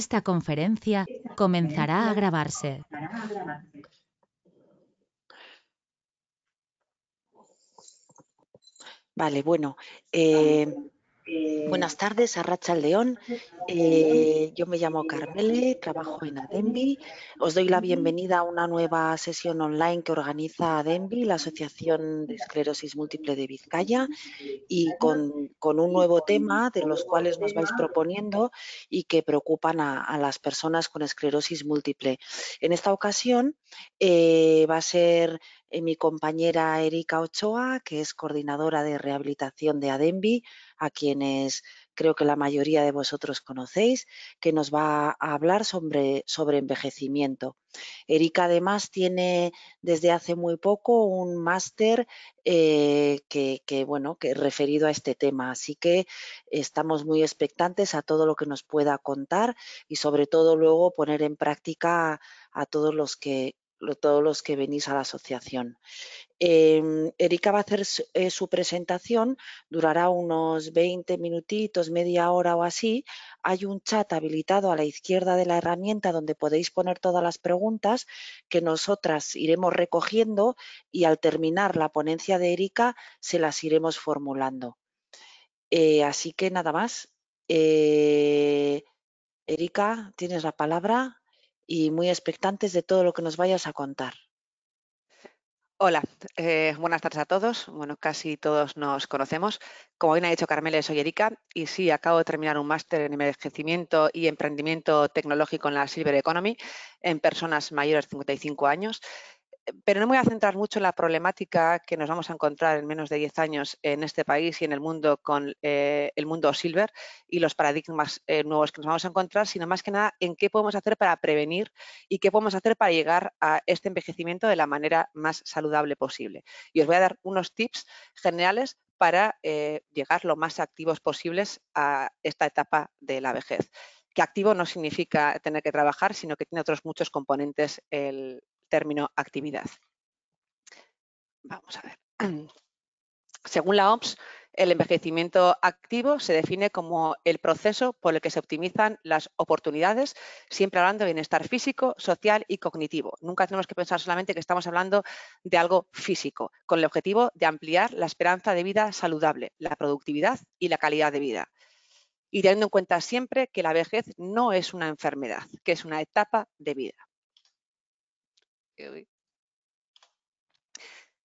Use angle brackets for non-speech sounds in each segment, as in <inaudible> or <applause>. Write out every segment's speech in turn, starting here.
Esta conferencia comenzará a grabarse. Vale, bueno, eh, Buenas tardes, a Racha León. Eh, yo me llamo Carmele, trabajo en Adembi. Os doy la bienvenida a una nueva sesión online que organiza Adembi, la Asociación de Esclerosis Múltiple de Vizcaya, y con, un nuevo tema de los cuales nos vais proponiendo y que preocupan a, las personas con esclerosis múltiple. En esta ocasión eh, va a ser eh, mi compañera Erika Ochoa, que es coordinadora de rehabilitación de Adembi, a quienes creo que la mayoría de vosotros conocéis, que nos va a hablar sobre, sobre envejecimiento. Erika además tiene desde hace muy poco un máster eh, que, bueno, que referido a este tema, así que estamos muy expectantes a todo lo que nos pueda contar y sobre todo luego poner en práctica a todos los que, todos los que venís a la asociación. Em, Erika va a hacer eh, su, presentación, durará unos 20 minutitos, media hora o así. Hay un chat habilitado a la izquierda de la herramienta donde podéis poner todas las preguntas que nosotras iremos recogiendo y al terminar la ponencia de Erika se las iremos formulando. Eh, así que nada más. Eh, Erika, tienes la palabra y muy expectantes de todo lo que nos vayas a contar. Hola, eh, buenas tardes a todos. Bueno, casi todos nos conocemos. Como bien ha dicho Carmele, soy Erika y sí, acabo de terminar un máster en envejecimiento y emprendimiento tecnológico en la Silver Economy en personas mayores de 55 años pero no me voy a centrar mucho en la problemática que nos vamos a encontrar en menos de 10 años en este país y en el mundo con eh, el mundo silver y los paradigmas eh, nuevos que nos vamos a encontrar, sino más que nada en qué podemos hacer para prevenir y qué podemos hacer para llegar a este envejecimiento de la manera más saludable posible. Y os voy a dar unos tips generales para eh, llegar lo más activos posibles a esta etapa de la vejez que activo no significa tener que trabajar, sino que tiene otros muchos componentes término actividad. Vamos a ver. <clears throat> Según la OMS, el envejecimiento activo se define como el proceso por el que se optimizan las oportunidades, siempre hablando de bienestar físico, social y cognitivo. Nunca tenemos que pensar solamente que estamos hablando de algo físico, con el objetivo de ampliar la esperanza de vida saludable, la productividad y la calidad de vida. Y teniendo en cuenta siempre que la vejez no es una enfermedad, que es una etapa de vida.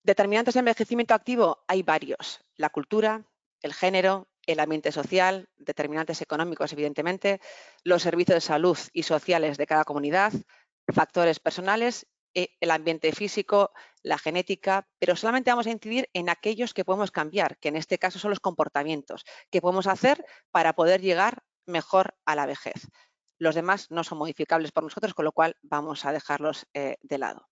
Determinantes de envejecimiento activo hay varios. La cultura, el género, el ambiente social, determinantes económicos, evidentemente, los servicios de salud y sociales de cada comunidad, factores personales, eh, el ambiente físico, la genética, pero solamente vamos a incidir en aquellos que podemos cambiar, que en este caso son los comportamientos, que podemos hacer para poder llegar mejor a la vejez. Los demás no son modificables por nosotros, con lo cual vamos a dejarlos eh, de lado.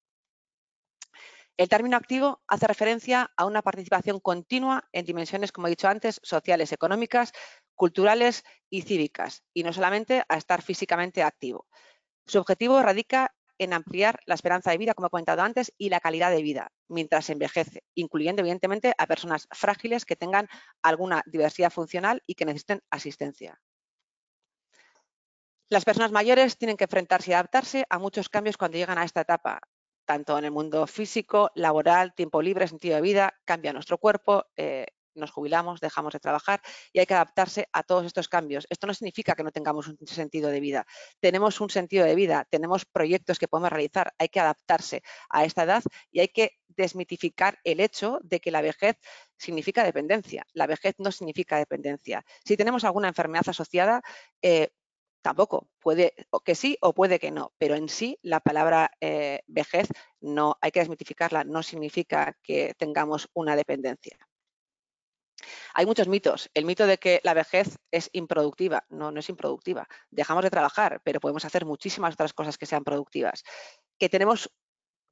El término activo hace referencia a una participación continua en dimensiones, como he dicho antes, sociales, económicas, culturales y cívicas, y no solamente a estar físicamente activo. Su objetivo radica en ampliar la esperanza de vida, como he comentado antes, y la calidad de vida mientras se envejece, incluyendo evidentemente a personas frágiles que tengan alguna diversidad funcional y que necesiten asistencia. Las personas mayores tienen que enfrentarse y adaptarse a muchos cambios cuando llegan a esta etapa, tanto en el mundo físico, laboral, tiempo libre, sentido de vida, cambia nuestro cuerpo, eh, nos jubilamos, dejamos de trabajar y hay que adaptarse a todos estos cambios. Esto no significa que no tengamos un sentido de vida. Tenemos un sentido de vida, tenemos proyectos que podemos realizar, hay que adaptarse a esta edad y hay que desmitificar el hecho de que la vejez significa dependencia. La vejez no significa dependencia. Si tenemos alguna enfermedad asociada, eh, Tampoco, puede que sí o puede que no, pero en sí la palabra eh, vejez no hay que desmitificarla, no significa que tengamos una dependencia. Hay muchos mitos. El mito de que la vejez es improductiva. No, no es improductiva. Dejamos de trabajar, pero podemos hacer muchísimas otras cosas que sean productivas. Que tenemos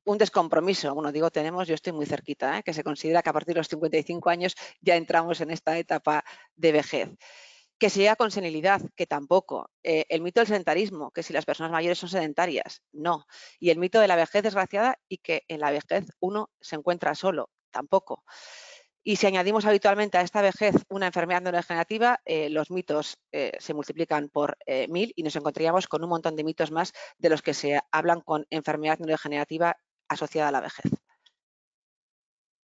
un descompromiso. Bueno, digo tenemos, yo estoy muy cerquita, ¿eh? que se considera que a partir de los 55 años ya entramos en esta etapa de vejez que sea con senilidad, que tampoco. Eh, el mito del sedentarismo, que si las personas mayores son sedentarias, no. Y el mito de la vejez desgraciada y que en la vejez uno se encuentra solo, tampoco. Y si añadimos habitualmente a esta vejez una enfermedad neurodegenerativa, eh, los mitos eh, se multiplican por mil y nos encontraríamos con un montón de mitos más de los que se hablan con enfermedad neurodegenerativa asociada a la vejez.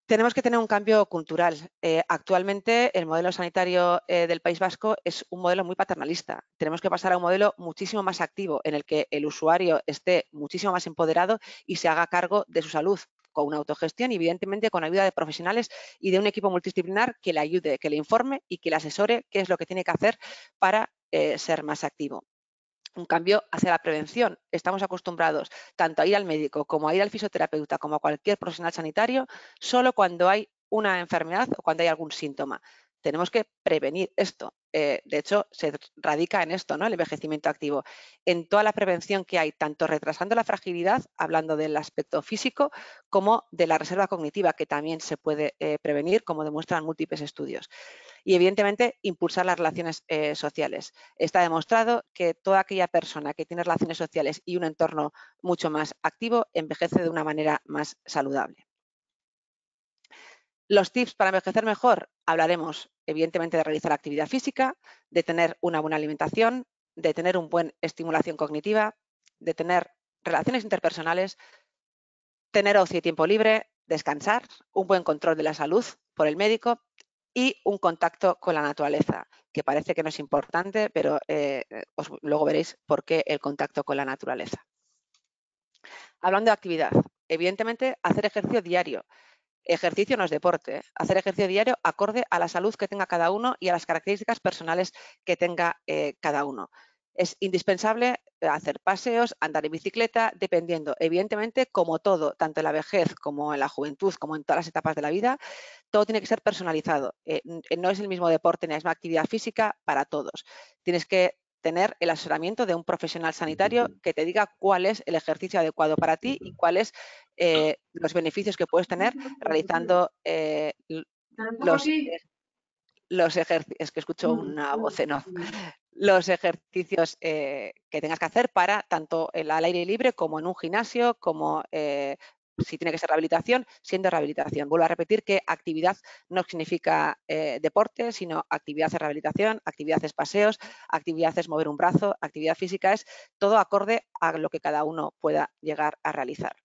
Tenemos que tener un cambio cultural. actualmente el modelo sanitario del País Vasco es un modelo muy paternalista. Tenemos que pasar a un modelo muchísimo más activo en el que el usuario esté muchísimo más empoderado y se haga cargo de su salud, con una autogestión y evidentemente con ayuda de profesionales y de un equipo multidisciplinar que le ayude, que le informe y que le asesore qué es lo que tiene que hacer para eh, ser más activo. Un cambio hacia la prevención. Estamos acostumbrados tanto a ir al médico como a ir al fisioterapeuta como a cualquier profesional sanitario solo cuando hay una enfermedad o cuando hay algún síntoma. Tenemos que prevenir esto. Eh, de hecho, se radica en esto, ¿no? El envejecimiento activo. En toda la prevención que hay, tanto retrasando la fragilidad, hablando del aspecto físico, como de la reserva cognitiva, que también se puede eh, prevenir, como demuestran múltiples estudios. Y evidentemente, impulsar las relaciones eh, sociales. Está demostrado que toda aquella persona que tiene relaciones sociales y un entorno mucho más activo envejece de una manera más saludable. Los tips para envejecer mejor, hablaremos evidentemente de realizar actividad física, de tener una buena alimentación, de tener una buena estimulación cognitiva, de tener relaciones interpersonales, tener ocio y tiempo libre, descansar, un buen control de la salud por el médico y un contacto con la naturaleza, que parece que no es importante, pero eh, luego veréis por qué el contacto con la naturaleza. Hablando de actividad, evidentemente hacer ejercicio diario, Ejercicio no es deporte. Hacer ejercicio diario acorde a la salud que tenga cada uno y a las características personales que tenga eh, cada uno. Es indispensable hacer paseos, andar en bicicleta, dependiendo, evidentemente, como todo, tanto en la vejez como en la juventud, como en todas las etapas de la vida, todo tiene que ser personalizado. Eh, no es el mismo deporte ni la misma actividad física para todos. Tienes que tener el asesoramiento de un profesional sanitario que te diga cuál es el ejercicio adecuado para ti y cuáles eh, los beneficios que puedes tener realizando eh, los, los ejercicios, es que escucho una voz en off, los ejercicios eh, que tengas que hacer para tanto el al aire libre como en un gimnasio, como si tiene que ser rehabilitación, siendo rehabilitación. Vuelvo a repetir que actividad no significa eh, deporte, sino actividad es rehabilitación, actividad es paseos, actividad es mover un brazo, actividad física es todo acorde a lo que cada uno pueda llegar a realizar.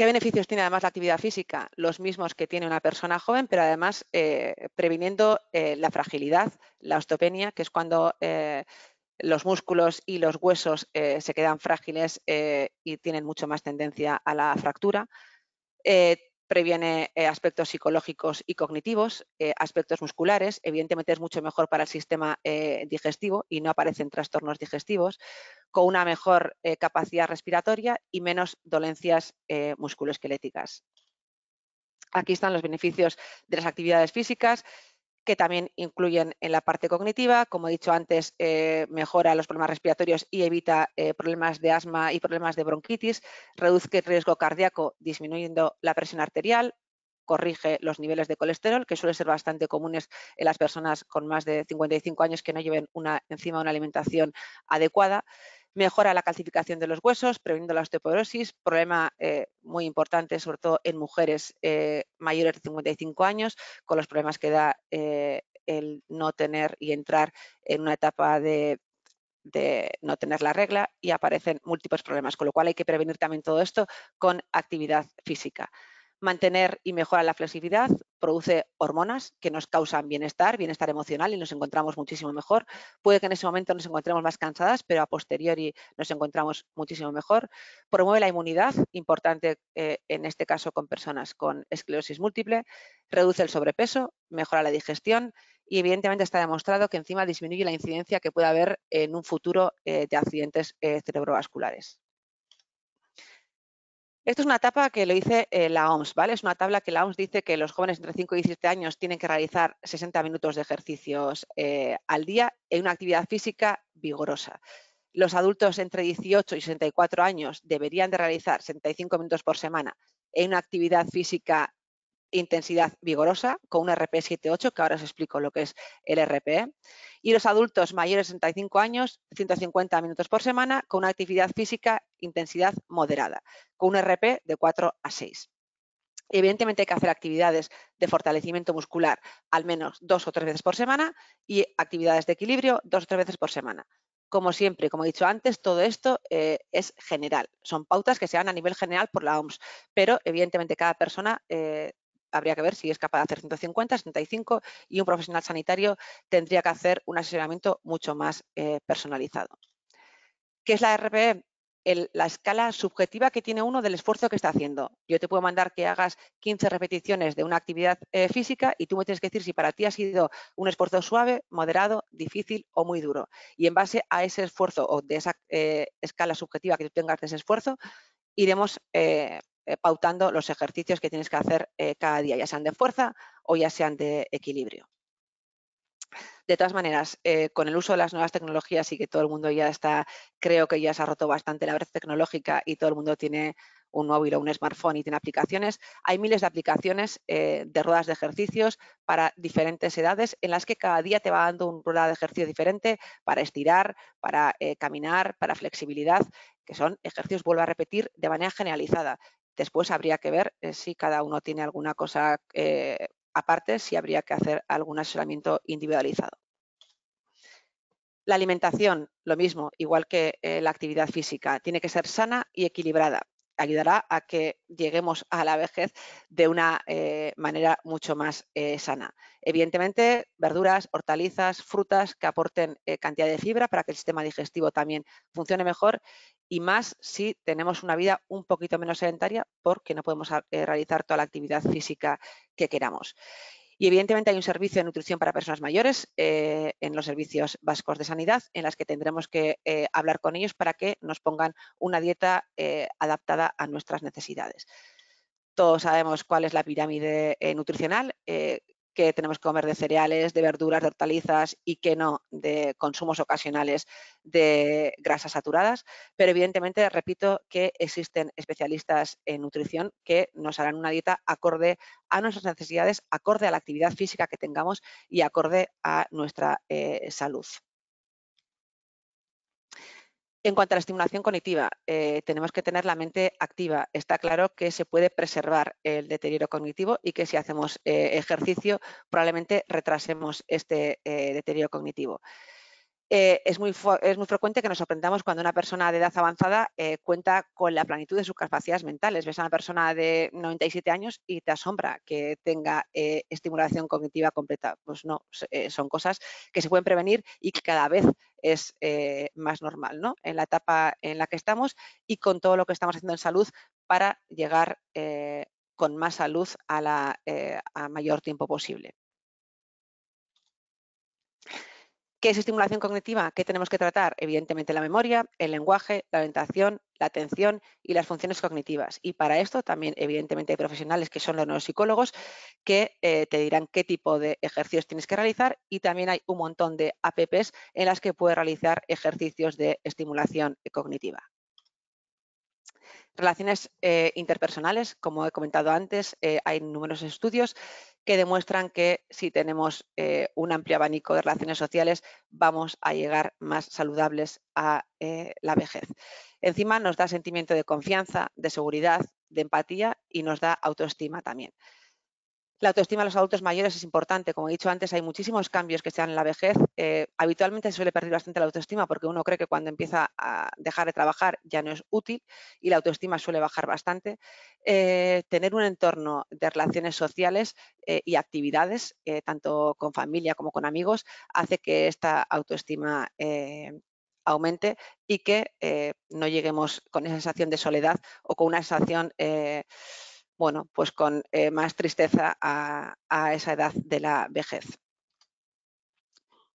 ¿Qué beneficios tiene además la actividad física? Los mismos que tiene una persona joven, pero además eh, previniendo eh, la fragilidad, la osteopenia, que es cuando los músculos y los huesos eh, se quedan frágiles eh, y tienen mucho más tendencia a la fractura. Eh, previene aspectos psicológicos y cognitivos, aspectos musculares. Evidentemente es mucho mejor para el sistema digestivo y no aparecen trastornos digestivos, con una mejor capacidad respiratoria y menos dolencias musculoesqueléticas. Aquí están los beneficios de las actividades físicas que también incluyen en la parte cognitiva. Como he dicho antes, eh, mejora los problemas respiratorios y evita eh, problemas de asma y problemas de bronquitis, reduce el riesgo cardíaco disminuyendo la presión arterial, corrige los niveles de colesterol, que suelen ser bastante comunes en las personas con más de 55 años que no lleven una, encima una alimentación adecuada mejora la calcificación de los huesos, previniendo la osteoporosis, problema eh, muy importante sobre todo en mujeres eh, mayores de 55 años, con los problemas que da eh, el no tener y entrar en una etapa de, de no tener la regla y aparecen múltiples problemas, con lo cual hay que prevenir también todo esto con actividad física mantener y mejorar la flexibilidad, produce hormonas que nos causan bienestar, bienestar emocional y nos encontramos muchísimo mejor. Puede que en ese momento nos encontremos más cansadas, pero a posteriori nos encontramos muchísimo mejor. Promueve la inmunidad, importante eh, en este caso con personas con esclerosis múltiple. Reduce el sobrepeso, mejora la digestión y evidentemente está demostrado que encima disminuye la incidencia que puede haber en un futuro eh, de accidentes eh, cerebrovasculares. Esto es una etapa que lo dice eh, la OMS, ¿vale? Es una tabla que la OMS dice que los jóvenes entre 5 y 17 años tienen que realizar 60 minutos de ejercicios eh, al día en una actividad física vigorosa. Los adultos entre 18 y 64 años deberían de realizar 75 minutos por semana en una actividad física intensidad vigorosa con un RP78, que ahora os explico lo que es el RP. Y los adultos mayores de 65 años, 150 minutos por semana con una actividad física intensidad moderada, con un RP de 4 a 6. Evidentemente hay que hacer actividades de fortalecimiento muscular al menos dos o tres veces por semana y actividades de equilibrio dos o tres veces por semana. Como siempre, como he dicho antes, todo esto eh, es general. Son pautas que se dan a nivel general por la OMS, pero evidentemente cada persona eh, habría que ver si es capaz de hacer 150, 75 y un profesional sanitario tendría que hacer un asesoramiento mucho más eh, personalizado. ¿Qué es la RPE? la escala subjetiva que tiene uno del esfuerzo que está haciendo. Yo te puedo mandar que hagas 15 repeticiones de una actividad eh, física y tú me tienes que decir si para ti ha sido un esfuerzo suave, moderado, difícil o muy duro. Y en base a ese esfuerzo o de esa eh, escala subjetiva que tú tengas de ese esfuerzo, iremos pautando los ejercicios que tienes que hacer cada día, ya sean de fuerza o ya sean de equilibrio. De todas maneras, eh, con el uso de las nuevas tecnologías y que todo el mundo ya está, creo que ya se ha roto bastante la brecha tecnológica y todo el mundo tiene un móvil o un smartphone y tiene aplicaciones, hay miles de aplicaciones eh, de ruedas de ejercicios para diferentes edades en las que cada día te va dando un rueda de ejercicio diferente para estirar, para eh, caminar, para flexibilidad, que son ejercicios, vuelvo a repetir, de manera generalizada. Después habría que ver si cada uno tiene alguna cosa aparte si habría que hacer algún asesoramiento individualizado. La alimentación, lo mismo, igual que eh, la actividad física, tiene que ser sana y equilibrada. Ayudará a que lleguemos a la vejez de una eh, manera mucho más eh, sana. Evidentemente, verduras, hortalizas, frutas que aporten cantidad de fibra para que el sistema digestivo también funcione mejor y más si tenemos una vida un poquito menos sedentaria porque no podemos realizar toda la actividad física que queramos. Y evidentemente hay un servicio de nutrición para personas mayores eh, en los servicios básicos de sanidad en las que tendremos que eh, hablar con ellos para que nos pongan una dieta eh, adaptada a nuestras necesidades. Todos sabemos cuál es la pirámide nutricional que tenemos que comer de cereales, de verduras, de hortalizas y que no de consumos ocasionales de grasas saturadas. Pero evidentemente, repito, que existen especialistas en nutrición que nos harán una dieta acorde a nuestras necesidades, acorde a la actividad física que tengamos y acorde a nuestra eh, salud. En cuanto a la estimulación cognitiva, eh, tenemos que tener la mente activa. Está claro que se puede preservar el deterioro cognitivo y que si hacemos eh, ejercicio probablemente retrasemos este eh, deterioro cognitivo. Eh, es, muy frecuente que nos sorprendamos cuando una persona de edad avanzada eh, cuenta con la plenitud de sus capacidades mentales. Ves a una persona de 97 años y te asombra que tenga eh, estimulación cognitiva completa. Pues no, son cosas que se pueden prevenir y que cada vez es más normal ¿no? en la etapa en la que estamos y con todo lo que estamos haciendo en salud para llegar con más salud a, a mayor tiempo posible. ¿Qué es estimulación cognitiva? ¿Qué tenemos que tratar? Evidentemente la memoria, el lenguaje, la orientación, la atención y las funciones cognitivas. Y para esto también, evidentemente, hay profesionales que son los neuropsicólogos que eh, te dirán qué tipo de ejercicios tienes que realizar y también hay un montón de apps en las que puedes realizar ejercicios de estimulación cognitiva. Relaciones eh, interpersonales, como he comentado antes, eh, hay numerosos estudios que demuestran que si tenemos eh, un amplio abanico de relaciones sociales vamos a llegar más saludables a la vejez. Encima nos da sentimiento de confianza, de seguridad, de empatía y nos da autoestima también. La autoestima de los adultos mayores es importante. Como he dicho antes, hay muchísimos cambios que se dan en la vejez. Eh, habitualmente se suele perder bastante la autoestima porque uno cree que cuando empieza a dejar de trabajar ya no es útil y la autoestima suele bajar bastante. Eh, tener un entorno de relaciones sociales eh, y actividades, tanto con familia como con amigos, hace que esta autoestima aumente y que no lleguemos con esa sensación de soledad o con una sensación bueno, pues con eh, más tristeza a, esa edad de la vejez.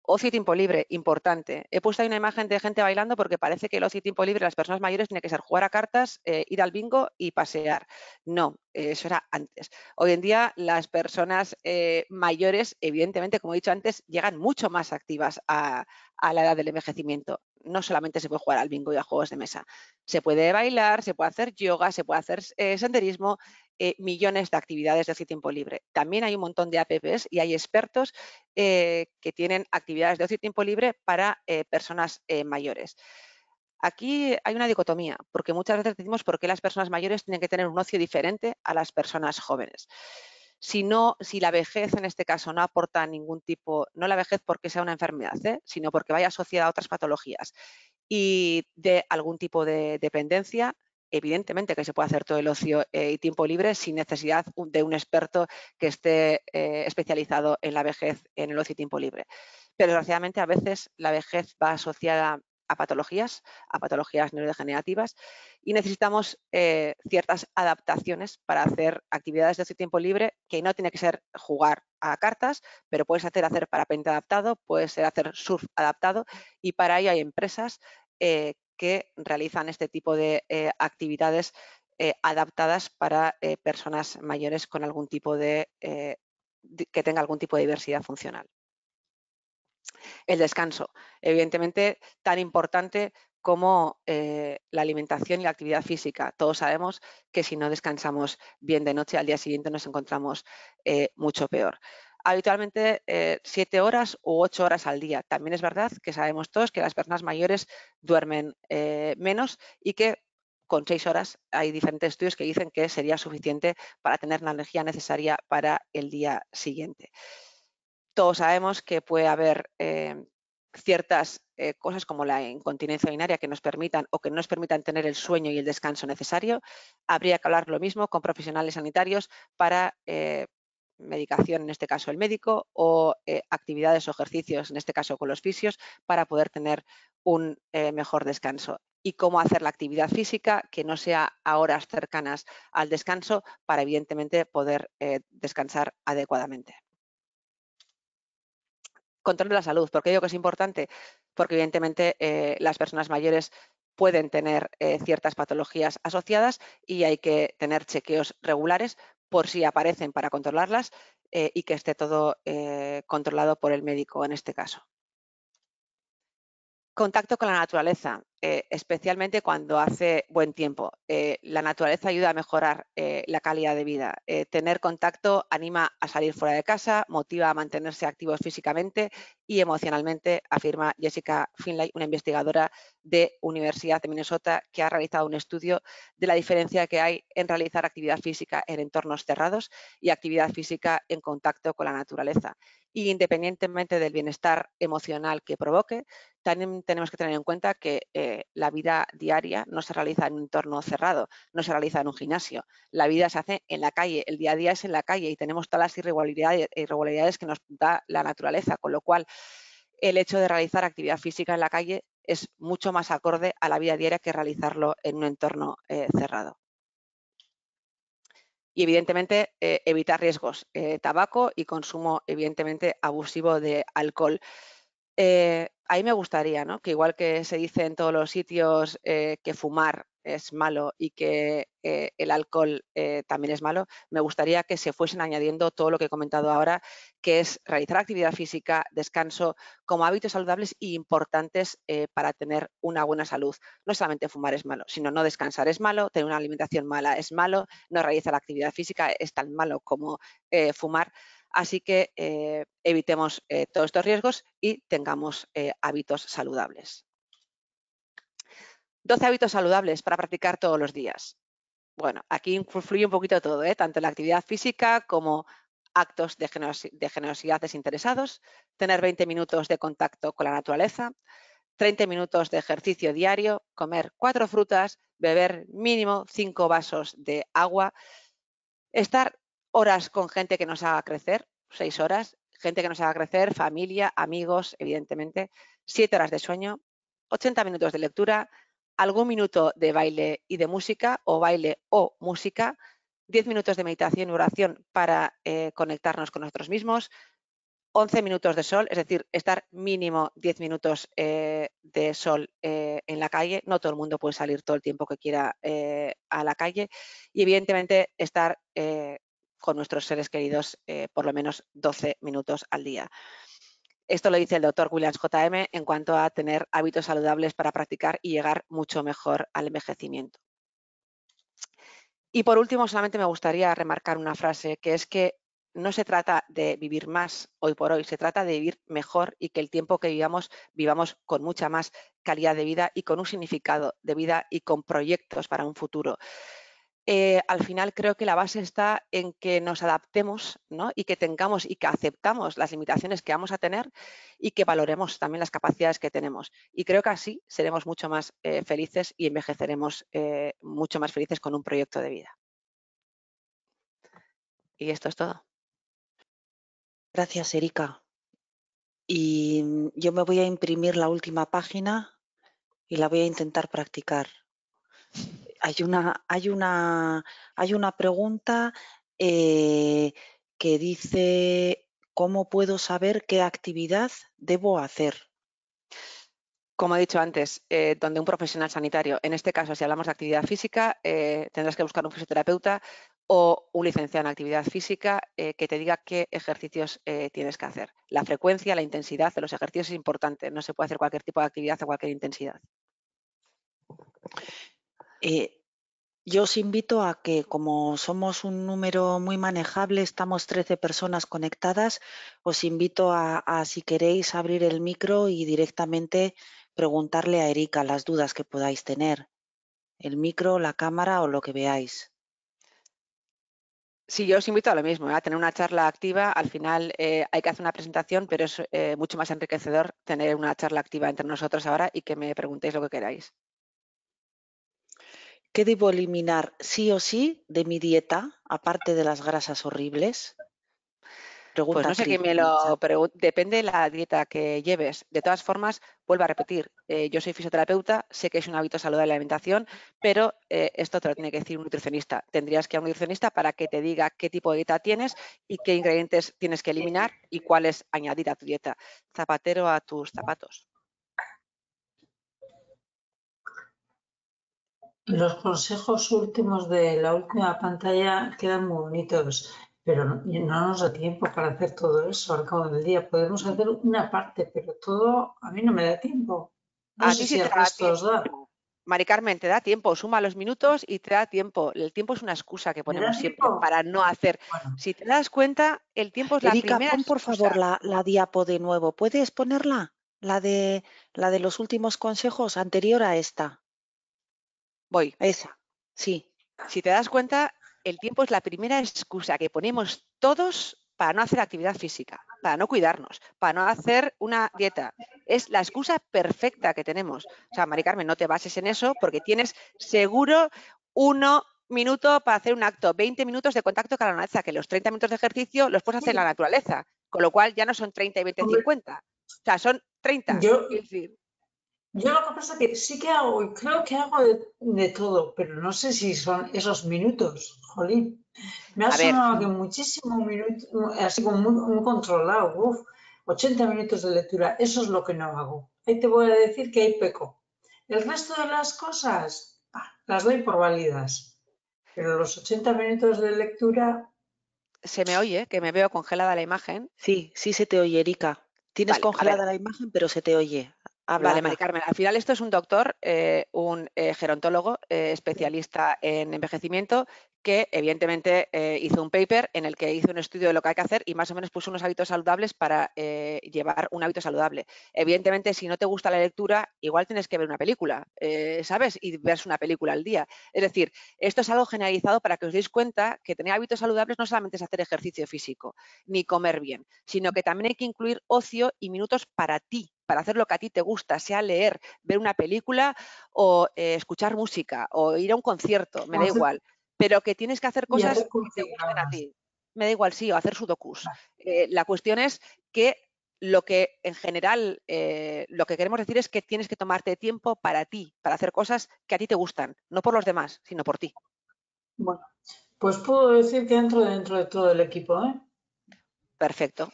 Ocio y tiempo libre, importante. He puesto ahí una imagen de gente bailando porque parece que el ocio y tiempo libre de las personas mayores tiene que ser jugar a cartas, eh, ir al bingo y pasear. No, eso era antes. Hoy en día las personas eh, mayores, evidentemente, como he dicho antes, llegan mucho más activas a, la edad del envejecimiento no solamente se puede jugar al bingo y a juegos de mesa. Se puede bailar, se puede hacer yoga, se puede hacer senderismo, eh, millones de actividades de ocio y tiempo libre. También hay un montón de apps y hay expertos eh, que tienen actividades de ocio y tiempo libre para personas mayores. Aquí hay una dicotomía, porque muchas veces decimos por qué las personas mayores tienen que tener un ocio diferente a las personas jóvenes. Si, si la vejez en este caso no aporta ningún tipo, no la vejez porque sea una enfermedad, ¿eh? sino porque vaya asociada a otras patologías y de algún tipo de dependencia, evidentemente que se puede hacer todo el ocio eh, y tiempo libre sin necesidad de un experto que esté eh, especializado en la vejez, en el ocio y tiempo libre. Pero desgraciadamente a veces la vejez va asociada a patologías, a patologías neurodegenerativas y necesitamos eh, ciertas adaptaciones para hacer actividades de ocio y tiempo libre que no tiene que ser jugar a cartas, pero puedes hacer hacer parapente adaptado, puede ser hacer surf adaptado y para ello hay empresas que realizan este tipo de eh, actividades eh, adaptadas para eh, personas mayores con algún tipo de, que tenga algún tipo de diversidad funcional. El descanso, evidentemente tan importante como la alimentación y la actividad física. Todos sabemos que si no descansamos bien de noche, al día siguiente nos encontramos mucho peor habitualmente eh, siete horas u ocho horas al día. También es verdad que sabemos todos que las personas mayores duermen eh, menos y que con seis horas hay diferentes estudios que dicen que sería suficiente para tener la energía necesaria para el día siguiente. Todos sabemos que puede haber eh, ciertas cosas como la incontinencia urinaria que nos permitan o que no nos permitan tener el sueño y el descanso necesario. Habría que hablar lo mismo con profesionales sanitarios para medicación, en este caso el médico, o eh, actividades o ejercicios, en este caso con los fisios, para poder tener un eh, mejor descanso. Y cómo hacer la actividad física que no sea a horas cercanas al descanso para evidentemente poder eh, descansar adecuadamente. Control de la salud. ¿Por qué digo que es importante? Porque evidentemente las personas mayores pueden tener ciertas patologías asociadas y hay que tener chequeos regulares por si aparecen para controlarlas eh, y que esté todo eh, controlado por el médico en este caso. Contacto con la naturaleza, eh, especialmente cuando hace buen tiempo. Eh, la naturaleza ayuda a mejorar eh, la calidad de vida. tener contacto anima a salir fuera de casa, motiva a mantenerse activos físicamente y emocionalmente, afirma Jessica Finlay, una investigadora de Universidad de Minnesota que ha realizado un estudio de la diferencia que hay en realizar actividad física en entornos cerrados y actividad física en contacto con la naturaleza. Y independientemente del bienestar emocional que provoque, también tenemos que tener en cuenta que la vida diaria no se realiza en un entorno cerrado, no se realiza en un gimnasio. La vida se hace en la calle, el día a día es en la calle y tenemos todas las irregularidades, irregularidades que nos da la naturaleza, con lo cual el hecho de realizar actividad física en la calle es mucho más acorde a la vida diaria que realizarlo en un entorno eh, cerrado y evidentemente eh, evitar riesgos, tabaco y consumo evidentemente abusivo de alcohol. Eh, ahí me gustaría, ¿no? Que igual que se dice en todos los sitios eh, que fumar es malo y que eh, el alcohol también es malo, me gustaría que se fuesen añadiendo todo lo que he comentado ahora, que es realizar actividad física, descanso, como hábitos saludables y importantes para tener una buena salud. No solamente fumar es malo, sino no descansar es malo, tener una alimentación mala es malo, no realizar actividad física es tan malo como fumar. Así que eh, evitemos eh, todos estos riesgos y tengamos eh, hábitos saludables. 12 hábitos saludables para practicar todos los días. Bueno, aquí influye un poquito todo, tanto la actividad física como actos de, generosidad desinteresados, tener 20 minutos de contacto con la naturaleza, 30 minutos de ejercicio diario, comer cuatro frutas, beber mínimo 5 vasos de agua, estar horas con gente que nos haga crecer, seis horas, gente que nos haga crecer, familia, amigos, evidentemente, siete horas de sueño, 80 minutos de lectura, algún minuto de baile y de música, o baile o música, 10 minutos de meditación y oración para eh, conectarnos con nosotros mismos, 11 minutos de sol, es decir, estar mínimo 10 minutos eh, de sol eh, en la calle. No todo el mundo puede salir todo el tiempo que quiera a la calle. Y evidentemente estar con nuestros seres queridos eh, por lo menos 12 minutos al día. Esto lo dice el doctor Williams JM en cuanto a tener hábitos saludables para practicar y llegar mucho mejor al envejecimiento. Y por último, solamente me gustaría remarcar una frase, que es que no se trata de vivir más hoy por hoy, se trata de vivir mejor y que el tiempo que vivamos vivamos con mucha más calidad de vida y con un significado de vida y con proyectos para un futuro. Eh, al final creo que la base está en que nos adaptemos y que tengamos y que aceptamos las limitaciones que vamos a tener y que valoremos también las capacidades que tenemos. Y creo que así seremos mucho más eh, felices y envejeceremos eh, mucho más felices con un proyecto de vida. Y esto es todo. Gracias, Erika. Y yo me voy a imprimir la última página y la voy a intentar practicar. Hay una, pregunta eh, que dice, ¿cómo puedo saber qué actividad debo hacer? Como he dicho antes, eh, donde un profesional sanitario, en este caso si hablamos de actividad física, eh, tendrás que buscar un fisioterapeuta o un licenciado en actividad física que te diga qué ejercicios tienes que hacer. La frecuencia, la intensidad de los ejercicios es importante. No se puede hacer cualquier tipo de actividad a cualquier intensidad. Eh, yo os invito a que, como somos un número muy manejable, estamos 13 personas conectadas, os invito a, si queréis, abrir el micro y directamente preguntarle a Erika las dudas que podáis tener. El micro, la cámara o lo que veáis. Sí, yo os invito a lo mismo, a tener una charla activa. Al final eh, hay que hacer una presentación, pero es eh, mucho más enriquecedor tener una charla activa entre nosotros ahora y que me preguntéis lo que queráis. ¿Qué debo eliminar sí o sí de mi dieta, aparte de las grasas horribles? pues no sé quién me lo depende de la dieta que lleves. De todas formas, vuelvo a repetir, eh, yo soy fisioterapeuta, sé que es un hábito saludable la alimentación, pero eh, esto te lo tiene que decir un nutricionista. Tendrías que ir a un nutricionista para que te diga qué tipo de dieta tienes y qué ingredientes tienes que eliminar y cuáles añadir a tu dieta. Zapatero a tus zapatos. Los consejos últimos de la última pantalla quedan muy bonitos pero no, nos da tiempo para hacer todo eso al cabo del día. Podemos hacer una parte, pero todo a mí no me da tiempo. a sé si el resto os da. Mari Carmen, te da tiempo, suma los minutos y te da tiempo. El tiempo es una excusa que ponemos siempre para no hacer. Si te das cuenta, el tiempo es la Erika, primera pon por favor la, la, diapo de nuevo. ¿Puedes ponerla? La de, la de los últimos consejos, anterior a esta. Voy. Esa, sí. Si te das cuenta, el tiempo es la primera excusa que ponemos todos para no hacer actividad física, para no cuidarnos, para no hacer una dieta. Es la excusa perfecta que tenemos. O sea, Mari Carmen, no te bases en eso porque tienes seguro uno minuto para hacer un acto, 20 minutos de contacto con la naturaleza, que los 30 minutos de ejercicio los puedes hacer en la naturaleza, con lo cual ya no son 30 y 20, 50. O sea, son 30. Yo, yo lo que pasa es que sí que hago, creo que hago de, todo, pero no sé si son esos minutos, jolín. Me ha sonado que muchísimo minuto, así como muy, controlado, uf, 80 minutos de lectura, eso es lo que no hago. Ahí te voy a decir que hay peco. El resto de las cosas ah, las doy por válidas, pero los 80 minutos de lectura... Se me oye, que me veo congelada la imagen. Sí, sí se te oye, Erika. Tienes congelada la imagen, pero se te oye. Vale, Mari Carmen. Al final esto es un doctor, eh, un eh, gerontólogo eh, especialista en envejecimiento que evidentemente hizo un paper en el que hizo un estudio de lo que hay que hacer y más o menos puso unos hábitos saludables para llevar un hábito saludable. Evidentemente, si no te gusta la lectura, igual tienes que ver una película, ¿sabes? Y verse una película al día. Es decir, esto es algo generalizado para que os deis cuenta que tener hábitos saludables no solamente es hacer ejercicio físico ni comer bien, sino que también hay que incluir ocio y minutos para ti, para hacer lo que a ti te gusta, sea leer, ver una película o escuchar música o ir a un concierto, me da igual pero que tienes que hacer cosas que te gusten a ti. Me da igual, sí, o hacer sudokus. Eh, la cuestión es que lo que en general eh, lo que queremos decir es que tienes que tomarte tiempo para ti, para hacer cosas que a ti te gustan, no por los demás, sino por ti. Bueno, pues puedo decir que entro dentro de todo el equipo, ¿eh? Perfecto.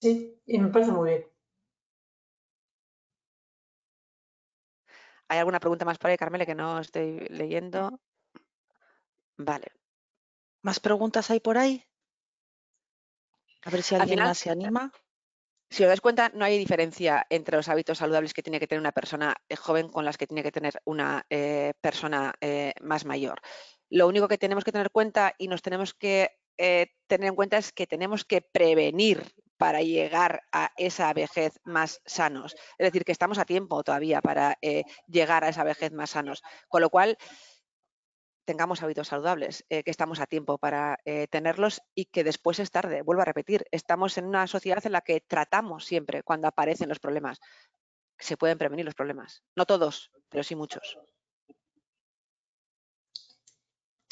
Sí, y me parece muy bien. ¿Hay alguna pregunta más por ahí, Carmele, que no estoy leyendo? Vale. ¿Más preguntas hay por ahí? A ver si alguien más se anima. Si os dais cuenta, no hay diferencia entre los hábitos saludables que tiene que tener una persona eh, joven con las que tiene que tener una eh, persona eh, más mayor. Lo único que tenemos que tener en cuenta y nos tenemos que eh, tener en cuenta es que tenemos que prevenir para llegar a esa vejez más sanos. Es decir, que estamos a tiempo todavía para eh, llegar a esa vejez más sanos. Con lo cual, tengamos hábitos saludables, eh, que estamos a tiempo para tenerlos y que después es tarde. Vuelvo a repetir, estamos en una sociedad en la que tratamos siempre cuando aparecen los problemas. Se pueden prevenir los problemas. No todos, pero sí muchos.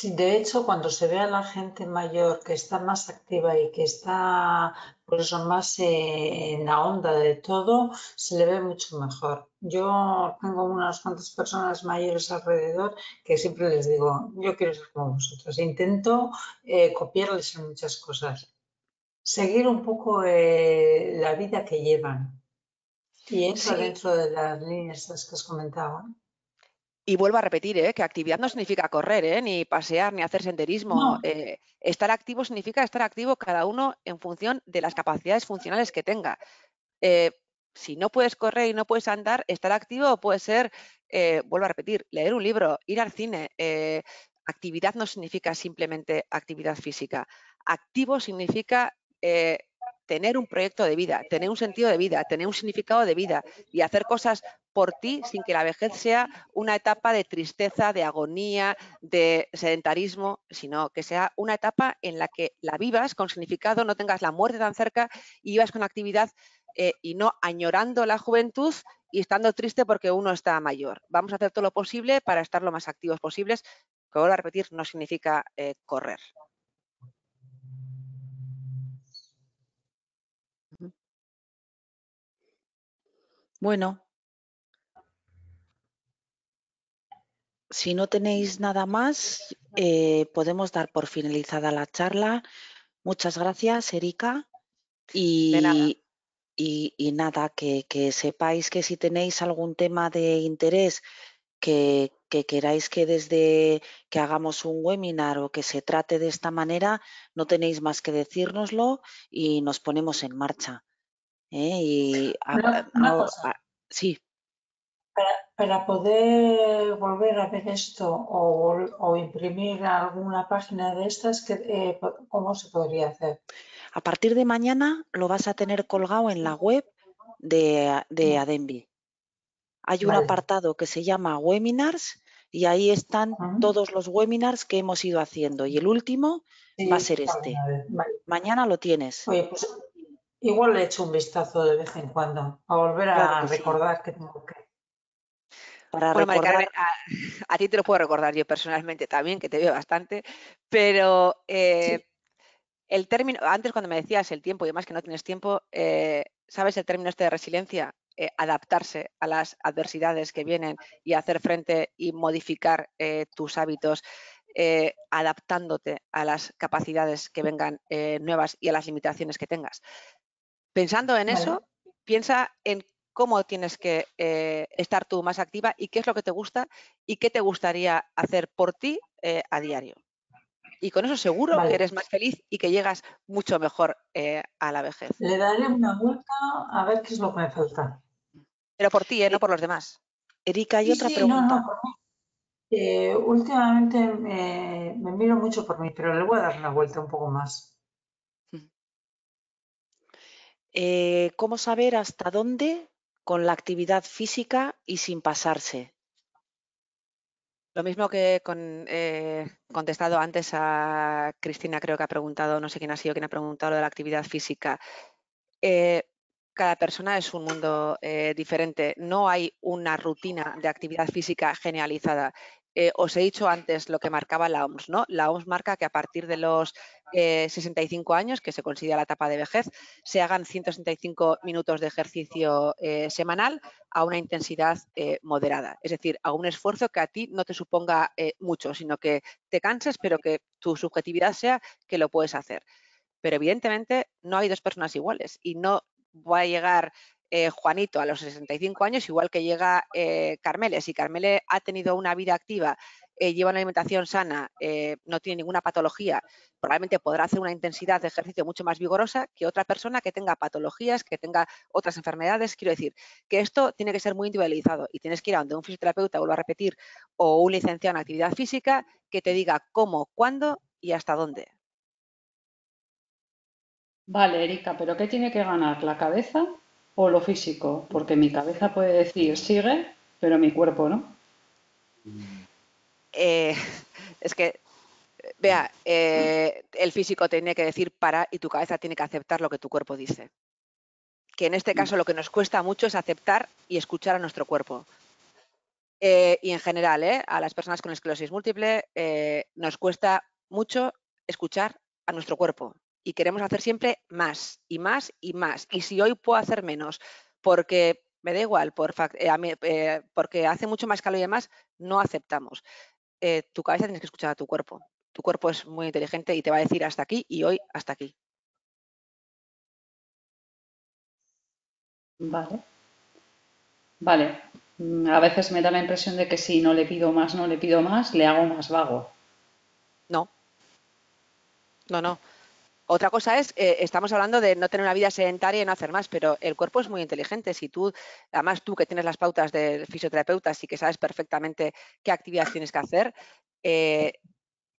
De hecho, cuando se ve a la gente mayor que está más activa y que está, por eso, más eh, en la onda de todo, se le ve mucho mejor. Yo tengo unas cuantas personas mayores alrededor que siempre les digo, yo quiero ser como vosotros. Intento eh, copiarles en muchas cosas. Seguir un poco eh, la vida que llevan. Y entra dentro de las líneas que has comentado. Y vuelvo a repetir, ¿eh? que actividad no significa correr, ¿eh? ni pasear, ni hacer senderismo. Eh, estar activo significa estar activo cada uno en función de las capacidades funcionales que tenga. si no puedes correr y no puedes andar, estar activo puede ser, vuelvo a repetir, leer un libro, ir al cine. actividad no significa simplemente actividad física. Activo significa tener un proyecto de vida, tener un sentido de vida, tener un significado de vida y hacer cosas por ti sin que la vejez sea una etapa de tristeza, de agonía, de sedentarismo, sino que sea una etapa en la que la vivas con significado, no tengas la muerte tan cerca y vivas con actividad eh, y no añorando la juventud y estando triste porque uno está mayor. Vamos a hacer todo lo posible para estar lo más activos posibles, que vuelvo a repetir, no significa eh, correr. Bueno, si no tenéis nada más, eh, podemos dar por finalizada la charla. Muchas gracias, Erika. Y, y, nada, que, sepáis que si tenéis algún tema de interés que, que, queráis que desde que hagamos un webinar o que se trate de esta manera, no tenéis más que decírnoslo y nos ponemos en marcha. ¿Eh? Y sí. Para, poder volver a ver esto o, imprimir alguna página de estas, eh, ¿cómo se podría hacer? A partir de mañana lo vas a tener colgado en la web de, de. Hay un apartado que se llama webinars y ahí están todos los webinars que hemos ido haciendo y el último va a ser este. Mañana lo tienes. Oye, pues Igual le echo un vistazo de vez en cuando, a volver a recordar que tengo que. Para recordar... a, ti te lo puedo recordar yo personalmente también, que te veo bastante, pero eh, el término, antes cuando me decías el tiempo y demás que no tienes tiempo, eh, ¿sabes el término este de resiliencia? Eh, adaptarse a las adversidades que vienen y hacer frente y modificar tus hábitos. adaptándote a las capacidades que vengan nuevas y a las limitaciones que tengas. Pensando en eso, piensa en cómo tienes que eh, estar tú más activa y qué es lo que te gusta y qué te gustaría hacer por ti eh, a diario. Y con eso seguro que eres más feliz y que llegas mucho mejor eh, a la vejez. Le daré una vuelta a ver qué es lo que me falta. Pero por ti, no por los demás. Erika, hay otra pregunta. últimamente me, me miro mucho por mí, pero le voy a dar una vuelta un poco más. Eh, ¿cómo saber hasta dónde con la actividad física y sin pasarse? Lo mismo que con, eh, contestado antes a Cristina, creo que ha preguntado, no sé quién ha sido quien ha preguntado lo de la actividad física. Eh, cada persona es un mundo diferente. No hay una rutina de actividad física generalizada. Eh, os he dicho antes lo que marcaba la OMS, ¿no? La OMS marca que a partir de los 65 eh, años, que se considera la etapa de vejez, se hagan 165 minutos de ejercicio eh, semanal a una intensidad moderada. Es decir, a un esfuerzo que a ti no te suponga mucho, sino que te canses, pero que tu subjetividad sea que lo puedes hacer. Pero evidentemente no hay dos personas iguales y no va a llegar eh, Juanito a los 65 años, igual que llega eh, Carmele. Si Carmele ha tenido una vida activa, eh, lleva una alimentación sana, no tiene ninguna patología, probablemente podrá hacer una intensidad de ejercicio mucho más vigorosa que otra persona que tenga patologías, que tenga otras enfermedades. Quiero decir que esto tiene que ser muy individualizado y tienes que ir a donde un fisioterapeuta, vuelvo a repetir, o un licenciado en actividad física que te diga cómo, cuándo y hasta dónde. Vale, Erika, pero ¿qué tiene que ganar? ¿La cabeza o lo físico? Porque mi cabeza puede decir sigue, pero mi cuerpo no. Eh, es que, vea, eh, el físico tiene que decir para y tu cabeza tiene que aceptar lo que tu cuerpo dice. Que en este caso lo que nos cuesta mucho es aceptar y escuchar a nuestro cuerpo. Eh, y en general, a las personas con esclerosis múltiple nos cuesta mucho escuchar a nuestro cuerpo y queremos hacer siempre más y más y más. Y si hoy puedo hacer menos porque me da igual, por, porque hace mucho más calor y demás, no aceptamos. Eh, tu cabeza tienes que escuchar a tu cuerpo. Tu cuerpo es muy inteligente y te va a decir hasta aquí y hoy hasta aquí. Vale. Vale. Mm, a veces me da la impresión de que si no le pido más, no le pido más, le hago más vago. No. No, no. Otra cosa es, eh, estamos hablando de no tener una vida sedentaria y no hacer más, pero el cuerpo es muy inteligente. Si tú, además tú que tienes las pautas del fisioterapeuta y que sabes perfectamente qué actividades tienes que hacer, eh,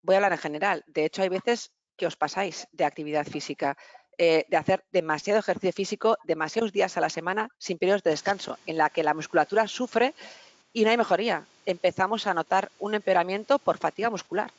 voy a hablar en general. De hecho, hay veces que os pasáis de actividad física, eh, de hacer demasiado ejercicio físico, demasiados días a la semana sin periodos de descanso, en la que la musculatura sufre y no hay mejoría. Empezamos a notar un empeoramiento por fatiga muscular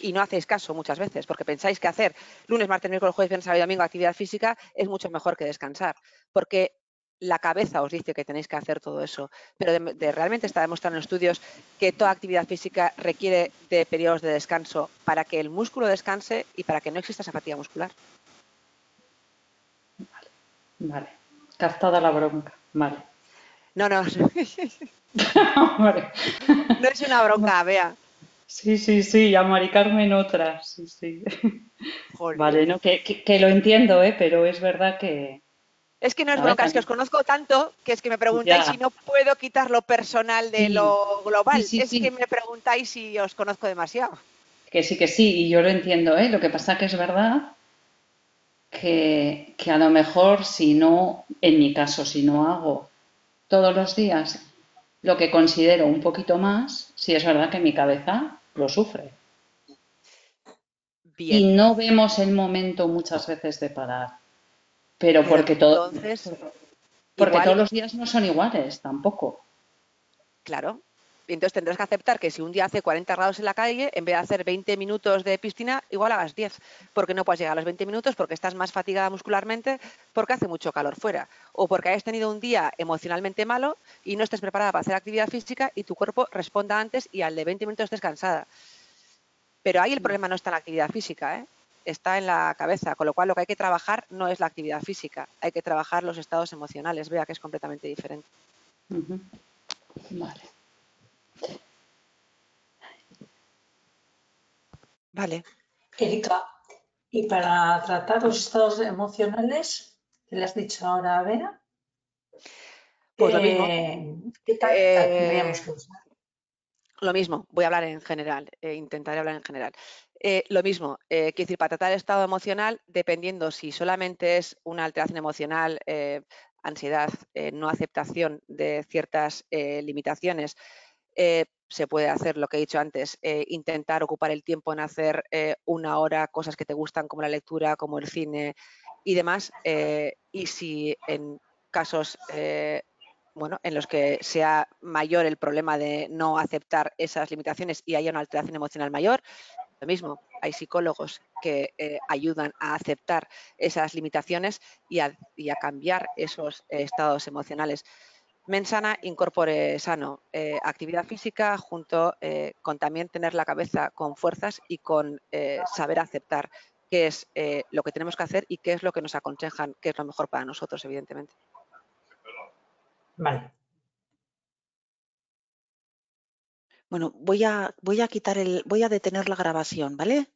y no hacéis caso muchas veces porque pensáis que hacer lunes, martes, miércoles, jueves, viernes, sábado y domingo actividad física es mucho mejor que descansar, porque la cabeza os dice que tenéis que hacer todo eso, pero realmente está demostrando en estudios que toda actividad física requiere de periodos de descanso para que el músculo descanse y para que no exista esa fatiga muscular. Vale, vale. Captada la bronca, vale. No, no. <laughs> <laughs> no es una bronca, vea. Sí, sí, sí, y a Mari Carmen otra, sí, sí. Vale, no, que, que, lo entiendo, ¿eh? pero es verdad que... Es que no es bronca, es que os conozco tanto que es que me preguntáis si no puedo quitar lo personal de lo global. es que me preguntáis si os conozco demasiado. Que sí, que sí, y yo lo entiendo, ¿eh? Lo que pasa que es verdad que, que a lo mejor si no, en mi caso, si no hago todos los días lo que considero un poquito más, si es verdad que mi cabeza lo sufre. Y no vemos el momento muchas veces de parar. Pero, porque, todo, porque todos los días no son iguales tampoco. Claro, entonces tendrás que aceptar que si un día hace 40 grados en la calle, en vez de hacer 20 minutos de piscina, igual hagas 10, porque no puedes llegar a los 20 minutos, porque estás más fatigada muscularmente, porque hace mucho calor fuera, o porque hayas tenido un día emocionalmente malo y no estés preparada para hacer actividad física y tu cuerpo responda antes y al de 20 minutos estés cansada. Pero ahí el problema no está en la actividad física, ¿eh? está en la cabeza, con lo cual lo que hay que trabajar no es la actividad física, hay que trabajar los estados emocionales, vea que es completamente diferente. Vale. Vale. Erika, y para tratar los estados emocionales, ¿qué le has dicho ahora a Bea? Pues lo mismo. Eh, ¿Qué tal eh, Lo mismo, voy a hablar en general, eh, intentaré hablar en general. lo mismo, quiero decir, para tratar el estado emocional, dependiendo si solamente es una alteración emocional, ansiedad, no aceptación de ciertas limitaciones, se puede hacer lo que he dicho antes, eh, intentar ocupar el tiempo en hacer eh, una hora cosas que te gustan como la lectura, como el cine y demás. Eh, y si en casos bueno, en los que sea mayor el problema de no aceptar esas limitaciones y haya una alteración emocional mayor, lo mismo, hay psicólogos que ayudan a aceptar esas limitaciones y a cambiar esos estados emocionales. Mensana incorpore sano, eh, actividad física junto eh, con también tener la cabeza con fuerzas y con eh, saber aceptar qué es lo que tenemos que hacer y qué es lo que nos aconsejan, qué es lo mejor para nosotros, evidentemente. Vale. Bueno, voy a, voy a quitar el, voy a detener la grabación, ¿vale?